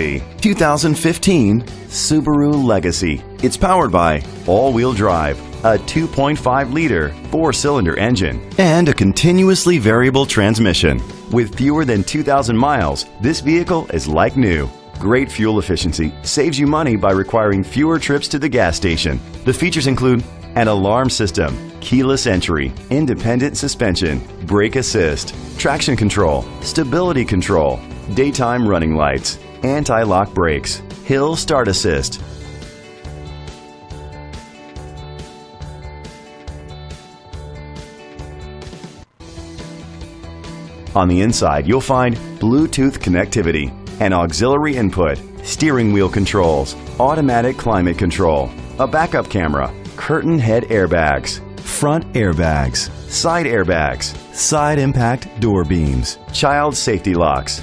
the 2015 Subaru Legacy. It's powered by all-wheel drive, a 2.5-liter four-cylinder engine, and a continuously variable transmission. With fewer than 2,000 miles, this vehicle is like new. Great fuel efficiency saves you money by requiring fewer trips to the gas station. The features include an alarm system, keyless entry, independent suspension, brake assist, traction control, stability control, daytime running lights, anti-lock brakes, hill start assist. On the inside, you'll find Bluetooth connectivity, an auxiliary input, steering wheel controls, automatic climate control, a backup camera, curtain head airbags, front airbags, side airbags, side impact door beams, child safety locks.